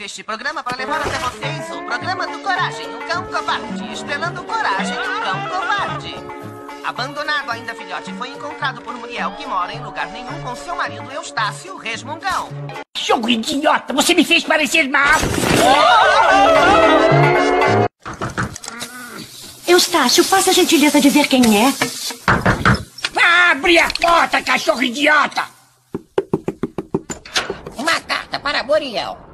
este programa para levar até vocês o programa do Coragem, um cão covarde. Estrelando Coragem, um cão covarde. Abandonado ainda filhote, foi encontrado por Muriel, que mora em lugar nenhum com seu marido Eustácio Resmungão. Jogo idiota, você me fez parecer mal. Eustácio, faça a gentileza de ver quem é. Abre a porta, cachorro idiota! Uma carta para Muriel.